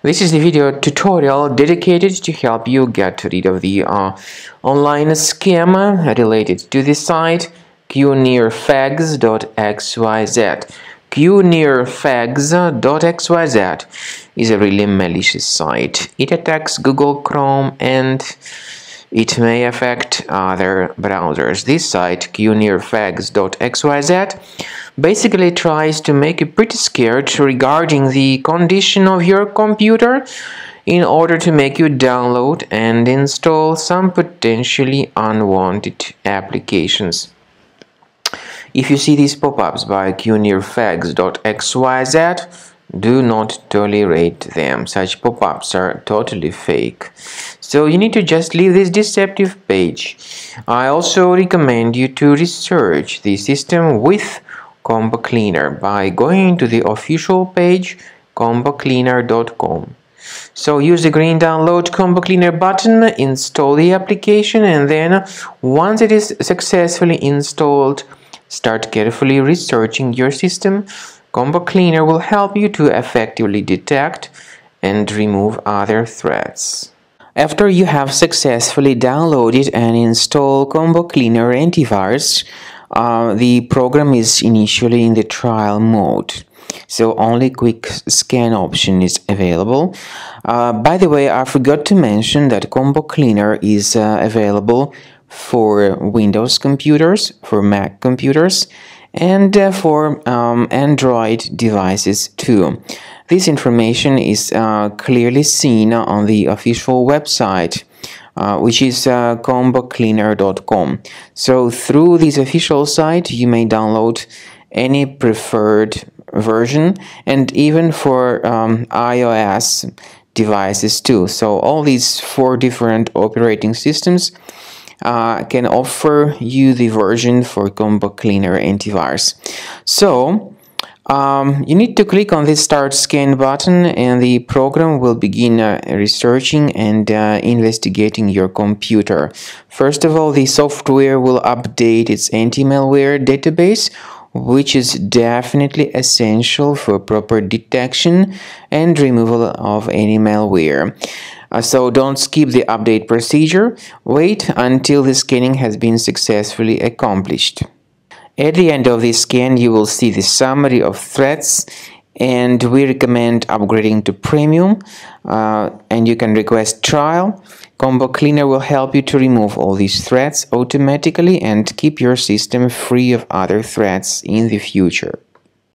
This is the video tutorial dedicated to help you get rid of the uh, online scam related to the site qnirfags.xyz. qnirfags.xyz is a really malicious site. It attacks Google Chrome and it may affect other browsers. This site, qnirfags.xyz, basically tries to make you pretty scared regarding the condition of your computer in order to make you download and install some potentially unwanted applications. If you see these pop-ups by qnirfags.xyz, do not tolerate them. Such pop-ups are totally fake. So you need to just leave this deceptive page. I also recommend you to research the system with Combo Cleaner by going to the official page combocleaner.com. So use the green download Combo Cleaner button, install the application and then once it is successfully installed, start carefully researching your system. Combo Cleaner will help you to effectively detect and remove other threats. After you have successfully downloaded and installed Combo Cleaner antivirus, uh, the program is initially in the trial mode so only quick scan option is available uh, by the way I forgot to mention that Combo Cleaner is uh, available for Windows computers for Mac computers and uh, for um, Android devices too this information is uh, clearly seen on the official website uh, which is uh, combocleaner.com. So through this official site, you may download any preferred version and even for um, iOS devices too. So all these four different operating systems uh, can offer you the version for Combo Cleaner antivirus. So um, you need to click on this start scan button and the program will begin uh, researching and uh, investigating your computer. First of all, the software will update its anti-malware database which is definitely essential for proper detection and removal of any malware. Uh, so don't skip the update procedure, wait until the scanning has been successfully accomplished. At the end of this scan, you will see the summary of threats and we recommend upgrading to premium uh, and you can request trial. Combo Cleaner will help you to remove all these threats automatically and keep your system free of other threats in the future.